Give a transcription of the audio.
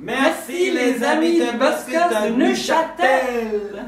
Merci les amis de Basket de Neuchâtel.